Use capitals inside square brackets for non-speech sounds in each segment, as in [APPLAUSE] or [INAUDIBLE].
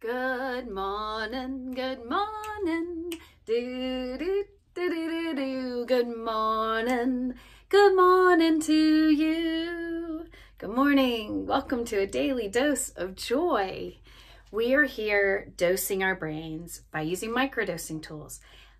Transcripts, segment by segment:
Good morning, good morning. Do, do, do, do, do, do. Good morning, good morning to you. Good morning. Welcome to a daily dose of joy. We are here dosing our brains by using microdosing tools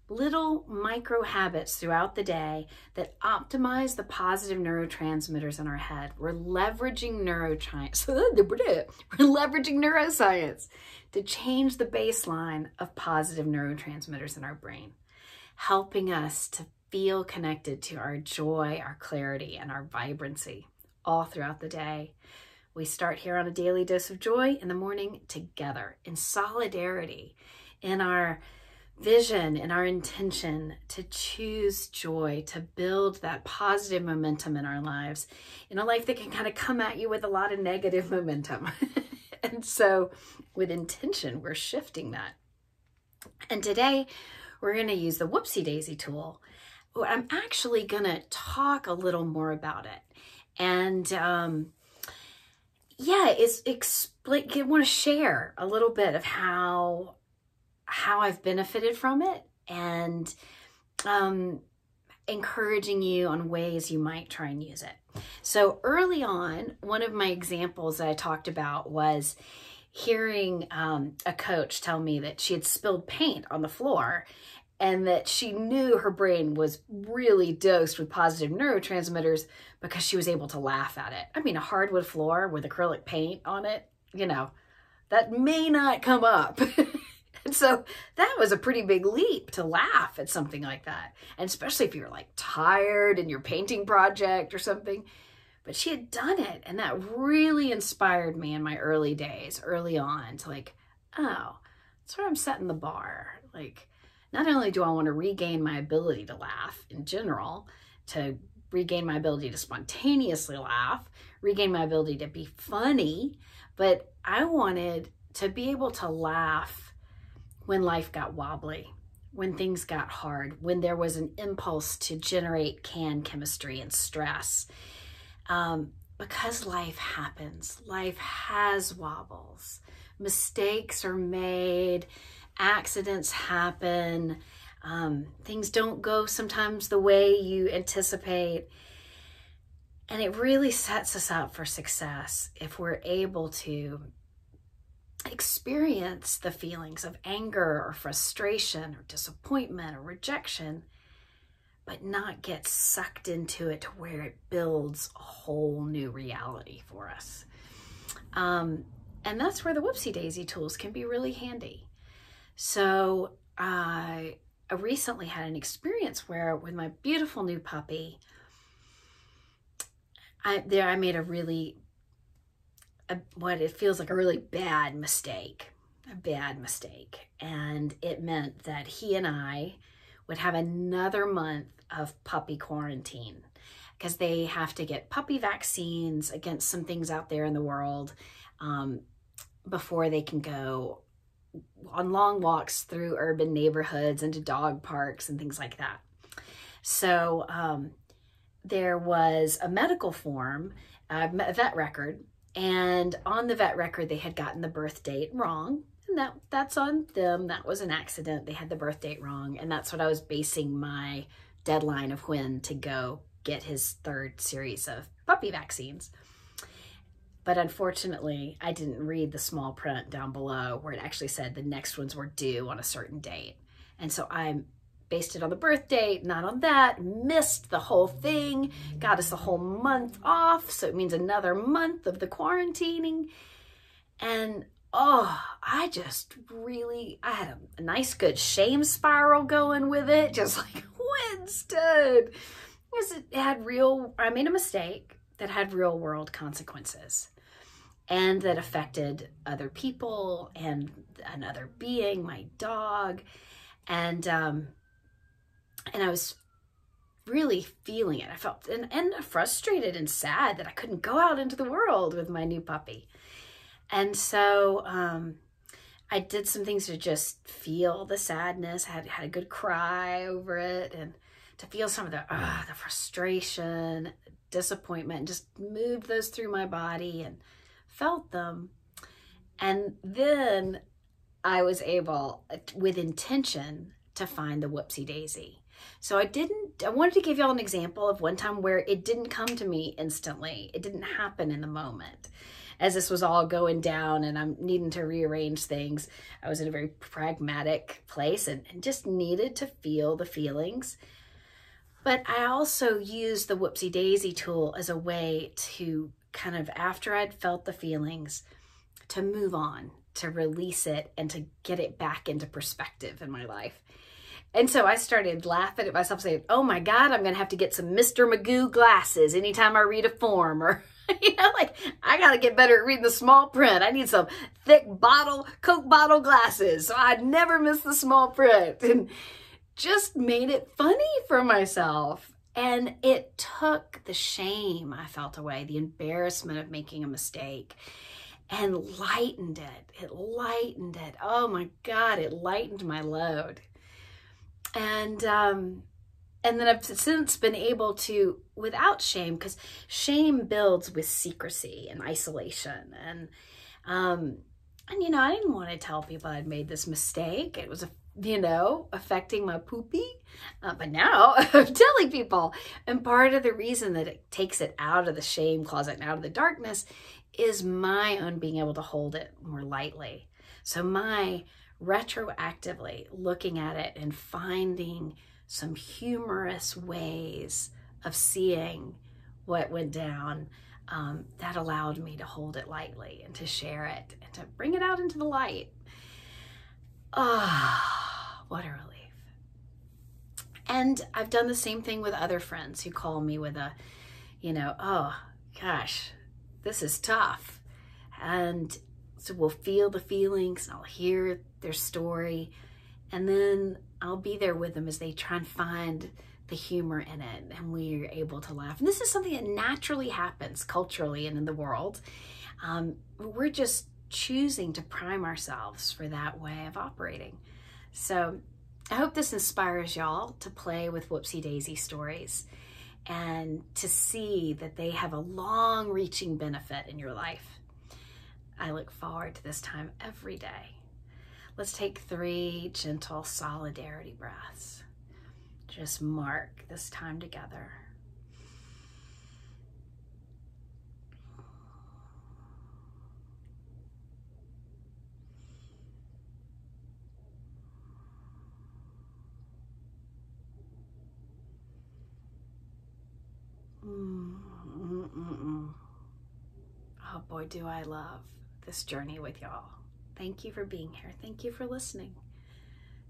little micro habits throughout the day that optimize the positive neurotransmitters in our head. We're leveraging neuroscience. [LAUGHS] We're leveraging neuroscience to change the baseline of positive neurotransmitters in our brain, helping us to feel connected to our joy, our clarity, and our vibrancy all throughout the day. We start here on a daily dose of joy in the morning together in solidarity in our vision and our intention to choose joy, to build that positive momentum in our lives, in a life that can kind of come at you with a lot of negative [LAUGHS] momentum. and so, with intention, we're shifting that. And today, we're going to use the Whoopsie Daisy tool. I'm actually going to talk a little more about it. And um, yeah, it's explain. I want to share a little bit of how how I've benefited from it and um, encouraging you on ways you might try and use it. So early on, one of my examples that I talked about was hearing um, a coach tell me that she had spilled paint on the floor and that she knew her brain was really dosed with positive neurotransmitters because she was able to laugh at it. I mean, a hardwood floor with acrylic paint on it, you know, that may not come up. [LAUGHS] And so that was a pretty big leap to laugh at something like that. And especially if you're like tired in your painting project or something. But she had done it. And that really inspired me in my early days, early on, to like, oh, that's where I'm setting the bar. Like, not only do I want to regain my ability to laugh in general, to regain my ability to spontaneously laugh, regain my ability to be funny, but I wanted to be able to laugh when life got wobbly, when things got hard, when there was an impulse to generate can chemistry and stress. Um, because life happens, life has wobbles, mistakes are made, accidents happen, um, things don't go sometimes the way you anticipate. And it really sets us up for success if we're able to experience the feelings of anger or frustration or disappointment or rejection, but not get sucked into it to where it builds a whole new reality for us. Um, and that's where the whoopsie daisy tools can be really handy. So I, I recently had an experience where with my beautiful new puppy, I, there I made a really a, what it feels like a really bad mistake, a bad mistake. And it meant that he and I would have another month of puppy quarantine because they have to get puppy vaccines against some things out there in the world um, before they can go on long walks through urban neighborhoods into dog parks and things like that. So um, there was a medical form, a vet record and on the vet record, they had gotten the birth date wrong. And that, that's on them. That was an accident. They had the birth date wrong. And that's what I was basing my deadline of when to go get his third series of puppy vaccines. But unfortunately, I didn't read the small print down below where it actually said the next ones were due on a certain date. And so I'm based it on the birth date, not on that, missed the whole thing, got us a whole month off. So it means another month of the quarantining. And oh, I just really, I had a, nice good shame spiral going with it. Just like, [LAUGHS] Winston, because it had real, I made a mistake that had real world consequences and that affected other people and another being, my dog. And um, and I was really feeling it. I felt and, and frustrated and sad that I couldn't go out into the world with my new puppy. And so um, I did some things to just feel the sadness. I had, had a good cry over it and to feel some of the, uh, the frustration, disappointment, and just moved those through my body and felt them. And then I was able, with intention, to find the whoopsie daisy. So I didn't, I wanted to give y'all an example of one time where it didn't come to me instantly. It didn't happen in the moment. As this was all going down and I'm needing to rearrange things, I was in a very pragmatic place and, and just needed to feel the feelings. But I also used the whoopsie daisy tool as a way to kind of, after I'd felt the feelings, to move on, to release it, and to get it back into perspective in my life. And so I started laughing at myself saying, oh my God, I'm going to have to get some Mr. Magoo glasses anytime I read a form or, [LAUGHS] you know, like I got to get better at reading the small print. I need some thick bottle, Coke bottle glasses so I'd never miss the small print [LAUGHS] and just made it funny for myself. And it took the shame I felt away, the embarrassment of making a mistake and lightened it. It lightened it. Oh my God, it lightened my load and um, and then I've since been able to, without shame, because shame builds with secrecy and isolation, and um, and you know I didn't want to tell people I'd made this mistake. It was a you know, affecting my poopy. Uh, but now [LAUGHS] I'm telling people. And part of the reason that it takes it out of the shame closet and out of the darkness is my own being able to hold it more lightly. So my retroactively looking at it and finding some humorous ways of seeing what went down um, that allowed me to hold it lightly and to share it and to bring it out into the light. Ah, oh, what a relief. And I've done the same thing with other friends who call me with a, you know, oh gosh, this is tough. And so we'll feel the feelings, I'll hear their story, and then I'll be there with them as they try and find the humor in it and we're able to laugh. And this is something that naturally happens culturally and in the world. Um, we're just choosing to prime ourselves for that way of operating. So I hope this inspires y'all to play with Whoopsie Daisy stories and to see that they have a long reaching benefit in your life. I look forward to this time every day. Let's take three gentle solidarity breaths. Just mark this time together. Mm, mm, mm, oh boy, do I love this journey with y'all. Thank you for being here. Thank you for listening.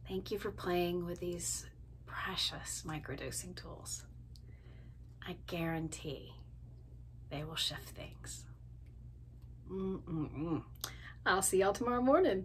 Thank you for playing with these precious microdosing tools. I guarantee they will shift things. Mm -mm -mm. I'll see y'all tomorrow morning.